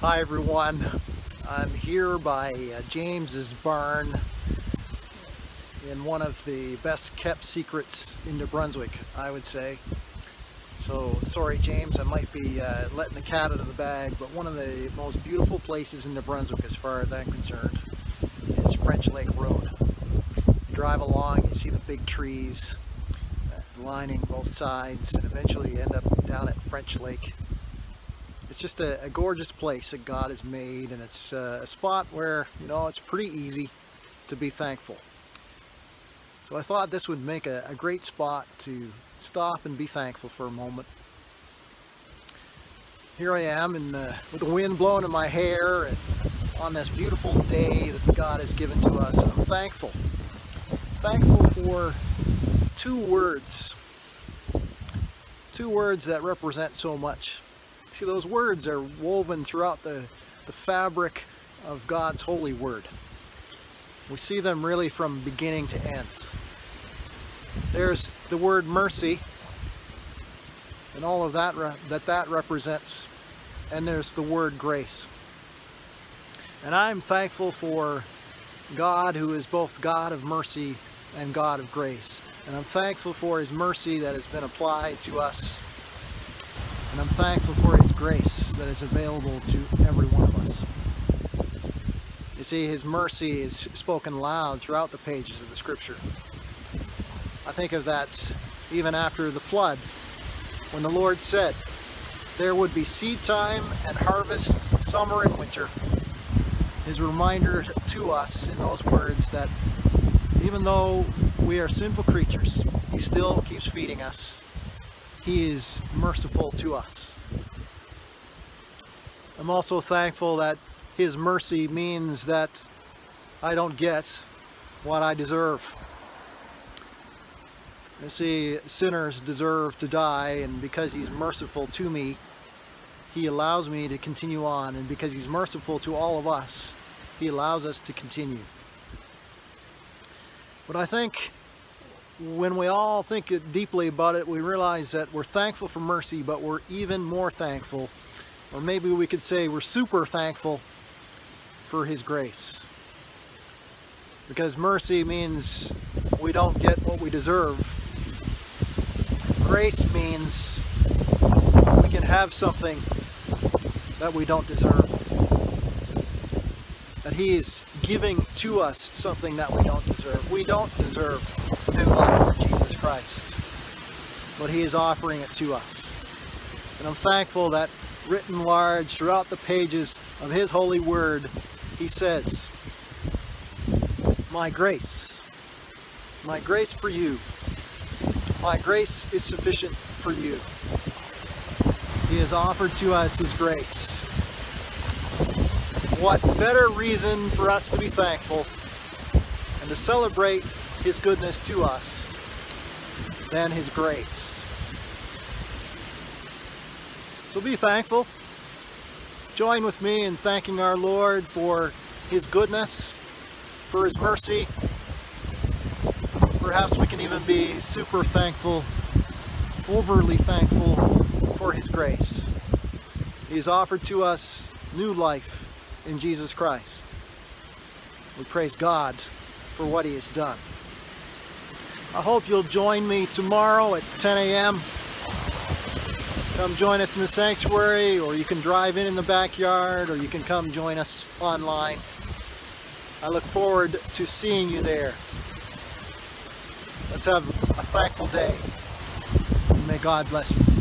Hi everyone. I'm here by uh, James's barn in one of the best kept secrets in New Brunswick, I would say. So sorry James, I might be uh, letting the cat out of the bag, but one of the most beautiful places in New Brunswick as far as I'm concerned is French Lake Road. You drive along, you see the big trees uh, lining both sides, and eventually you end up down at French Lake it's just a, a, gorgeous place that God has made and it's uh, a spot where you know it's pretty easy to be thankful. So I thought this would make a, a great spot to stop and be thankful for a moment. Here I am in the, with the wind blowing in my hair and on this beautiful day that God has given to us I'm thankful. Thankful for two words. Two words that represent so much See, those words are woven throughout the, the fabric of God's holy word. We see them really from beginning to end. There's the word mercy and all of that that that represents. And there's the word grace. And I'm thankful for God who is both God of mercy and God of grace. And I'm thankful for his mercy that has been applied to us and I'm thankful for His grace that is available to every one of us. You see, His mercy is spoken loud throughout the pages of the Scripture. I think of that even after the flood, when the Lord said, there would be seed time and harvest, summer and winter. His reminder to us in those words that even though we are sinful creatures, He still keeps feeding us he is merciful to us. I'm also thankful that His mercy means that I don't get what I deserve. You see, sinners deserve to die, and because He's merciful to me, He allows me to continue on, and because He's merciful to all of us, He allows us to continue. But I think when we all think deeply about it, we realize that we're thankful for mercy, but we're even more thankful, or maybe we could say we're super thankful for His grace. Because mercy means we don't get what we deserve. Grace means we can have something that we don't deserve. That He is giving to us something that we don't deserve. We don't deserve life for Jesus Christ, but He is offering it to us. And I'm thankful that written large throughout the pages of His holy word, He says, My grace, my grace for you, my grace is sufficient for you. He has offered to us His grace. What better reason for us to be thankful and to celebrate his goodness to us than His grace. So be thankful. Join with me in thanking our Lord for His goodness, for His mercy. Perhaps we can even be super thankful, overly thankful for His grace. He has offered to us new life in Jesus Christ. We praise God for what He has done. I hope you'll join me tomorrow at 10 a.m. Come join us in the sanctuary, or you can drive in in the backyard, or you can come join us online. I look forward to seeing you there. Let's have a thankful day. May God bless you.